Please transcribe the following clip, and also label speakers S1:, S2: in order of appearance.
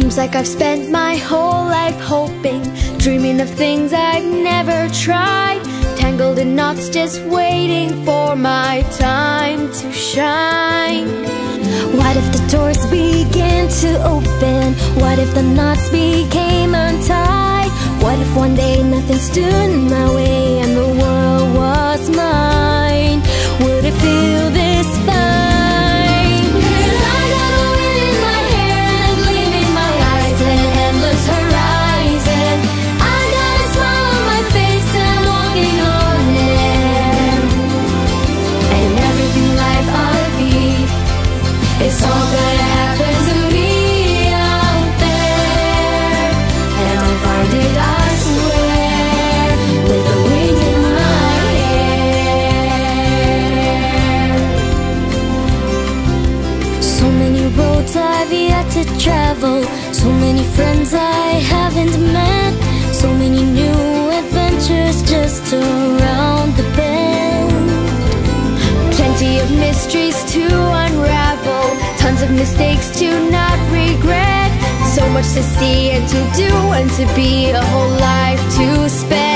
S1: Seems like I've spent my whole life hoping, dreaming of things I've never tried. Tangled in knots, just waiting for my time to shine. What if the doors began to open? What if the knots became untied? What if one day nothing stood in my way roads I've yet to travel So many friends I haven't met So many new adventures just around the bend Plenty of mysteries to unravel, tons of mistakes to not regret. So much to see and to do, and to be a whole life to spend.